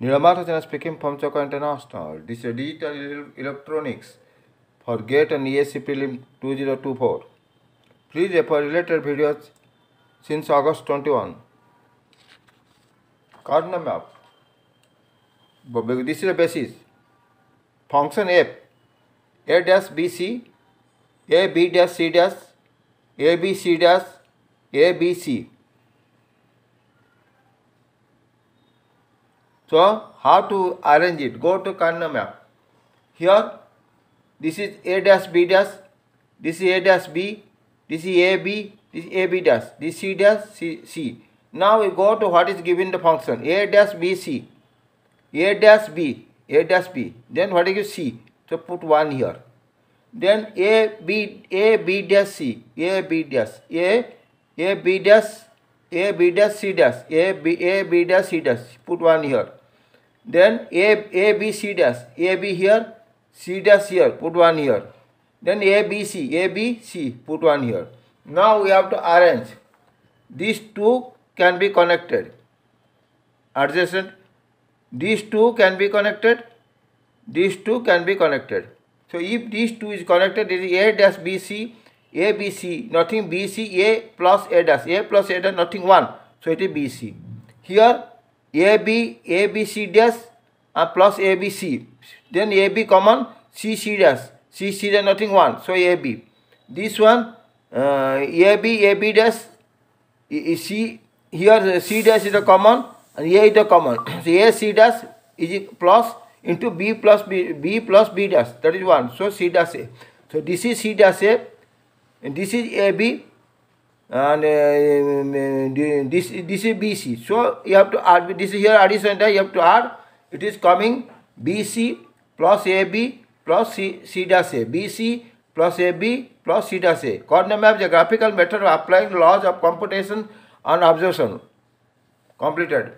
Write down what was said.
Niramatha speaking from Choka International. This is digital electronics for GATE and ESC Prelim 2024. Please refer related videos since August 21. Cardinal map. This is the basis. Function f a dash b c a b dash c dash a b c dash a b c. So how to arrange it? Go to Karnaugh map. Here, this is A dash B dash, this is A dash B, this is A B, this is A B dash, this is C dash C C. Now we go to what is given the function A dash B C, A dash B, A dash B. Then what is C? So put one here. Then A B A B dash C, A B dash, A A B dash, A B dash C dash, A B A B dash C dash. Put one here. Then A A B C dash, A B here, C dash here. Put one here. Then A B C, A B C. Put one here. Now we have to arrange. These two can be connected. Adjacent. These two can be connected. These two can be connected. So if these two is connected, it is A dash B C, A B C, nothing B C, A plus A dash, A plus A dash, nothing one. So it is B C. Here A B, A B C dash and plus A B C. Then A B common, C C dash, C C dash, nothing one. So A B. This one uh, dash, C here uh, C dash is a common and A is a common. So A C dash is plus into B plus B, B plus B dash. That is one. So C dash A. So this is C dash A. And this is A B. And uh, this this is BC. So you have to add this is here addition. You have to add. It is coming BC plus AB plus C, C dash A. BC plus AB plus C dash A. Karnaugh map graphical method of applying laws of computation and observation. Completed.